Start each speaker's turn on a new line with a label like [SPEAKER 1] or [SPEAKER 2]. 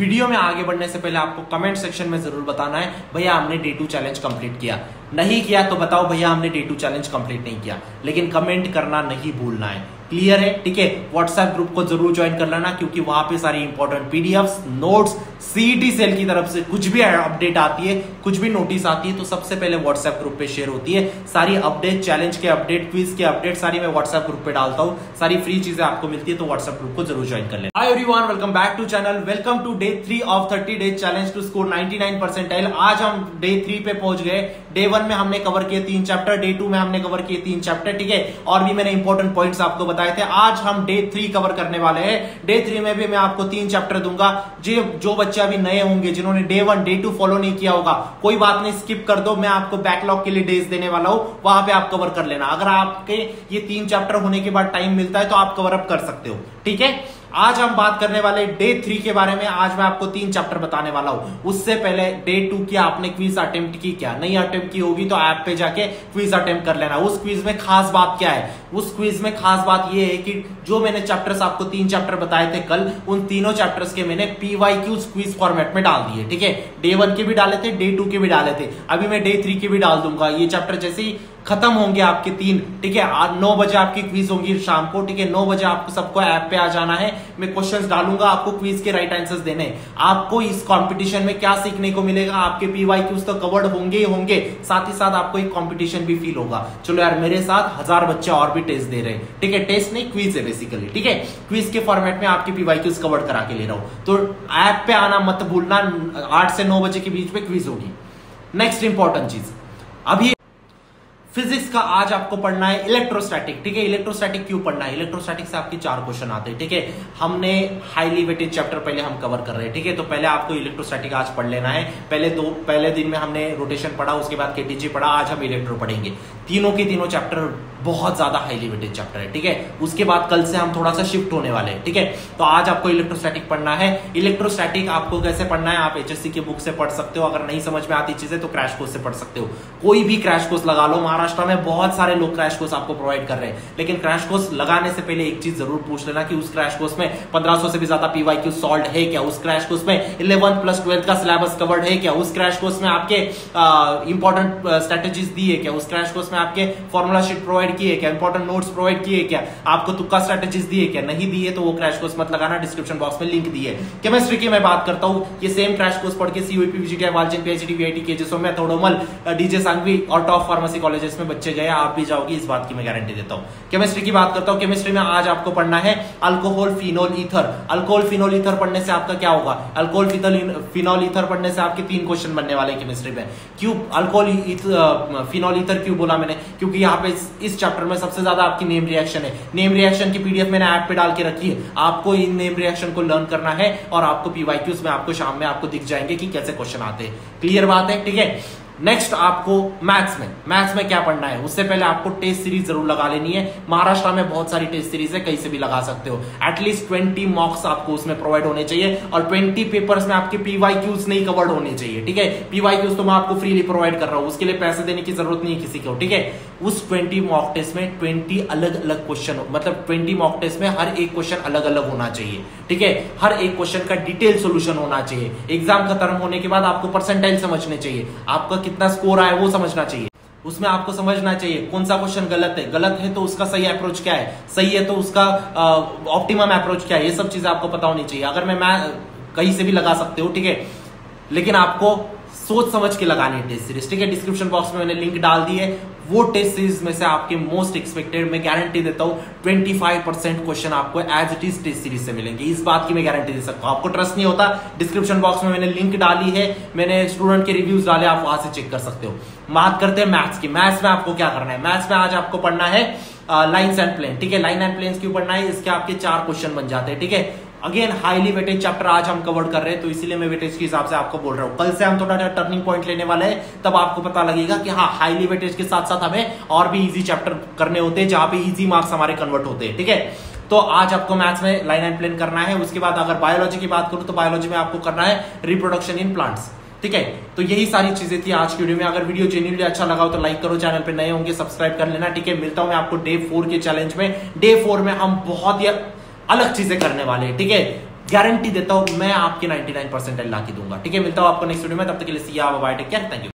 [SPEAKER 1] Video में आगे बढ़ने से पहले आपको कमेंट सेक्शन में ज़रूर बताना है। भैया, हमने डे टू चैलेंज कंप्लीट किया। नहीं किया तो बताओ भैया हमने डे टू चैलेंज कंप्लीट नहीं किया। लेकिन कमेंट करना नहीं भूलना है। क्लियर है? ठीक है? व्हाट्सएप ग्रुप को ज़रूर ज्वाइन कर लेना क्योंकि वहाँ पे सारी important PDF notes CET cell की तरफ़ से कुछ भी अपडेट आती है, कुछ भी नोटिस आती है तो सबसे पहले व्हाट्सएप ग्रुप पे शेयर होती है। सारी अपडेट चैलेंज के अपडेट क्विज के अपडेट सारी मैं व्हाट्सएप ग्रुप पे डालता हूँ। सारी फ्री चीज़ें आपको मिलती है तो व्हाट्सएप ग्रुप को ज़रूर ज्वाइन कर everyone welcome back to channel welcome to day three of thirty days challenge to score 99 percentile आज हम डे थ्री पे पहुँच गए। डे वन में हमने कवर किए तीन चैप्टर डे टू में हमने कवर किए तीन चैप्टर ठीक है? और भी मैंने इंपॉर्टेंट पॉइंट्स आपको बताए थे। आज हम डे थ्री कवर करने वाले हैं। डे थ्री में भी मैं आपको तीन चैप्टर दूँगा। जो जो बच्चे अभी नए होंगे, जिन्होंने day one day two follow नहीं किया होगा, कोई बात नहीं स्किप कर दो। मैं आपको बैकलॉग के लिए डेज़ देने वाला हूँ। वहाँ पे आप कवर कर लेना। अगर आपके ये तीन चैप्टर होने के बाद टाइम मिलता है तो आप कवर अप कर सकते हो, ठीक है? आज हम बात करने वाले डे थ्री के बारे में। आज मैं आपको तीन चैप्टर बताने वाला हूँ। उससे पहले डे टू की आपने क्विज अटेम्प्ट की क्या? नहीं अटेम्प्ट की होगी तो ऐप पे जाके क्विज अटेम्प्ट कर लेना। उस क्विज में खास बात क्या है? उस क्विज में खास बात यह है कि जो मैंने चैप्टर्स आपको तीन चैप्टर बताए थे कल, उन तीनों चैप्टर्स के मैंने पीवाई क्यूज क्विज फॉर्मेट में डाल दिए, ठीक है? डे वन के भी डाले थे डे टू के भी डाले थे। अभी मैं डे थ्री के भी डाल दूँगा। ये चैप्टर जैसे ही खत्म होंगे आपके तीन, ठीक है? आज नौ बजे आपकी क्विज होगी शाम को, ठीक है? नौ बजे आपको सबको ऐप पे आ जाना है। मैं क्वेश्चंस डालूँगा आपको क्विज के राइट आंसर्स देने। आपको इस कंपटीशन में क्या सीखने को मिलेगा? आपके पीवाई क्यूज तो कवर्ड होंगे ही होंगे। साथ ही साथ आपको एक कॉम्पिटिशन भी फील होगा। चलो यार, मेरे साथ हज़ार बच्चे और भी टेस्ट दे रहे हैं। ठीक है? टेस्ट नहीं क्विज है बेसिकली ठीक है? क्विज के फॉर्मेट में आपके पीवाई क्यूज कवर्ड करा के ले रहा हूँ। तो ऐप पे आना मत भूलना, आठ से नौ बजे के बीच में क्विज होगी। नेक्स्ट इंपॉर्टेंट चीज़। अभी फिजिक्स का आज आपको पढ़ना है इलेक्ट्रोस्टैटिक ठीक है? इलेक्ट्रोस्टैटिक क्यों पढ़ना है? इलेक्ट्रोस्टैटिक से आपके चार क्वेश्चन आते हैं, ठीक है? हमने हाईली वेटेड चैप्टर पहले हम कवर कर रहे हैं, ठीक है? तो पहले आपको इलेक्ट्रोस्टैटिक आज पढ़ लेना है। पहले दो, पहले दिन में हमने रोटेशन पढ़ा, उसके बाद केटीजी पढ़ा, आज हम इलेक्ट्रो पढ़ेंगे। तीनों के तीनों चैप्टर बहुत ज़्यादा हाईली वेटेड चैप्टर है, ठीक है? उसके बाद कल से हम थोड़ा सा शिफ्ट होने वाले हैं, ठीक है? तो आज आपको इलेक्ट्रोस्टैटिक पढ़ना है। इलेक्ट्रोस्टैटिक आपको कैसे पढ़ना है? आप एचएससी की बुक से पढ़ सकते हो। अगर नहीं समझ में आती चीज़ें तो क्रैश कोर्स से पढ़ सकते हो। कोई भी क्रैश कोर्स लगा लो महाराष्ट्र में बहुत सारे लोग क्रैश कोर्स आपको प्रोवाइड कर रहे हैं। लेकिन क्रैश कोर्स लगाने से पहले एक चीज़ ज़रूर पूछ लेना कि उस क्रैश कोर्स में पंद्रह से भी ज़्यादा पीवाई क्यू सॉल्व है क्या? उस क्रैश कोर्स में इलेवन प्लस ट्वेल्थ का सिलेबस कवर्ड है क्या? उस क्रैश कोर्स में आपके इंपॉर्टेंट स्ट्रेटेजीज दी है क्या? उस क्रैश कोर्स में आपके फॉर्मुला शीट प्रोवाइड किए क्या? इंपॉर्टेंट नोट्स प्रोवाइड किए क्या? आपको तुक्का स्ट्रेटेजीज दिए क्या? नहीं दिए तो वो क्रैश कोर्स मत लगाना डिस्क्रिप्शन बॉक्स में लिंक दिए। केमिस्ट्री की मैं बात करता हूँ, ये सेम क्रैश कोर्स पढ़ के पीजीटी वालचंद पीएचडी वीआईटी के जिसमें मैं थोड़ोमल डीजे सांगवी और टॉप फार्मेसी कॉलेजेस में बच्चे गए, आप भी जाओगे, इस बात की मैं गारंटी देता हूँ। केमिस्ट्री की बात करता हूँ केमिस्ट्री में आज आपको पढ़ना है alcohol phenol ether alcohol phenol ether पढ़ने से आपका क्या होगा? अल्कोहल फिनोल ईथर पढ़ने से आपके तीन क्वेश्चन बनने वाले केमिस्ट्री में। क्यों अल्कोहल फिनोल ईथर क्यों बोला मैंने? क्योंकि यहाँ पे इस चैप्टर में सबसे ज़्यादा आपकी नेम रिएक्शन है। नेम रिएक्शन की पीडीएफ मैंने ऐप पे डाल के रखी है। आपको इन नेम रिएक्शन को लर्न करना है और आपको पीवाईक्यूज में, आपको शाम में आपको दिख जाएँगे कि कैसे क्वेश्चन आते हैं। क्लियर बात है? ठीक है? नेक्स्ट आपको मैथ्स में। मैथ्स में क्या पढ़ना है? उससे पहले आपको टेस्ट सीरीज़ ज़रूर लगा लेनी है। महाराष्ट्र में बहुत सारी टेस्ट सीरीज़ है, कहीं से भी लगा सकते हो। एटलीस्ट ट्वेंटी मार्क्स आपको उसमें प्रोवाइड होने चाहिए और ट्वेंटी पेपर्स में आपके पीवाई क्यूज नहीं कवर्ड होने चाहिए, ठीक है? पीवाई क्यूज तो मैं आपको फ्रीली प्रोवाइड कर रहा हूँ। उसके लिए पैसे देने की ज़रूरत नहीं है किसी को, ठीक है? उस ट्वेंटी मॉक टेस्ट में ट्वेंटी अलग अलग क्वेश्चन मतलब ट्वेंटी मॉक टेस्ट में हर एक क्वेश्चन अलग अलग होना चाहिए, ठीक है? हर एक क्वेश्चन का डिटेल सोल्यूशन होना चाहिए। एग्ज़ाम खत्म होने के बाद आपको परसेंटाइल समझने चाहिए। आपका कितना स्कोर आया वो समझना चाहिए। उसमें आपको समझना चाहिए, कौन सा क्वेश्चन गलत है? गलत है तो उसका सही अप्रोच क्या है? सही है तो उसका ऑप्टिमम अप्रोच क्या है? ये सब चीज़ें आपको पता होनी चाहिए। अगर मैं मैं, कहीं से भी लगा सकते हो, ठीक है? लेकिन आपको सोच समझ के लगानी टेस्ट सीरीज़ ठीक है? डिस्क्रिप्शन बॉक्स में मैंने लिंक डाल दी है। वो टेस्ट सीरीज़ में से आपके मोस्ट एक्सपेक्टेड मैं गारंटी देता हूँ 25 परसेंट क्वेश्चन आपको as it is test series से मिलेंगे। इस बात की मैं गारंटी दे सकता हूँ। आपको ट्रस्ट नहीं होता डिस्क्रिप्शन बॉक्स में मैंने लिंक डाली है, मैंने स्टूडेंट के रिव्यूज़ डाले, आप वहाँ से चेक कर सकते हो। बात करते हैं मैथ्स की। मैथ्स में आपको क्या करना है? मैथ्स में आज आपको पढ़ना है लाइन्स एंड प्लेन ठीक है? लाइन एंड प्लेन क्यों पढ़ना है? इसके आपके चार क्वेश्चन बन जाते हैं, ठीक है? अगेन हाईली वेटेज चैप्टर आज हम कवर कर रहे हैं तो इसीलिए मैं वेटेज के हिसाब से आपको बोल रहा हूँ। कल से हम थोड़ा टर्निंग पॉइंट लेने वाले हैं, तब आपको पता लगेगा कि हाँ हाईली वेटेज के साथ साथ हमें और भी इजी चैप्टर करने होते हैं, जहाँ पे इजी मार्क्स हमारे कन्वर्ट होते हैं, ठीक है? तो आज आपको मैथ्स में लाइन एंड प्लेन करना है, उसके बाद अगर बायोलॉजी की बात करूँ तो बायोलॉजी में आपको करना है रिप्रोडक्शन इन प्लांट्स ठीक है? तो यही सारी चीज़ें थी आज की वीडियो में। अगर वीडियो जेन्यूनली अच्छा लगा हो तो लाइक करो चैनल पे नए होंगे सब्सक्राइब कर लेना, ठीक है? मिलता हूँ मैं आपको डे फोर के चैलेंज में। डे फोर में हम बहुत ही अलग चीज़ें करने वाले हैं ठीक है? गारंटी देता हूँ, मैं आपके 99 परसेंटेज ला के दूँगा, ठीक है? मिलता हूँ आपको नेक्स्ट वीडियो में, तब तक के लिए see bye take care thank you